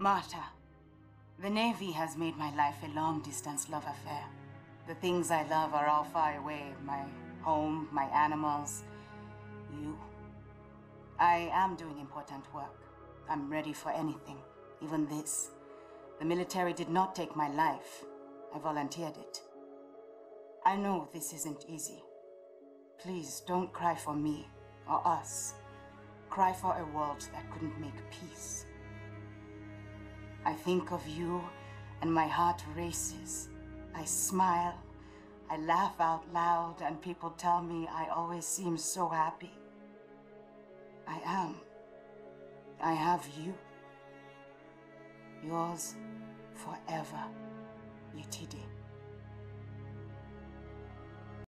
Marta, the Navy has made my life a long-distance love affair. The things I love are all far away. My home, my animals, you. I am doing important work. I'm ready for anything, even this. The military did not take my life. I volunteered it. I know this isn't easy. Please don't cry for me or us. Cry for a world that couldn't make peace. I think of you and my heart races. I smile, I laugh out loud, and people tell me I always seem so happy. I am. I have you. Yours forever, Yetide.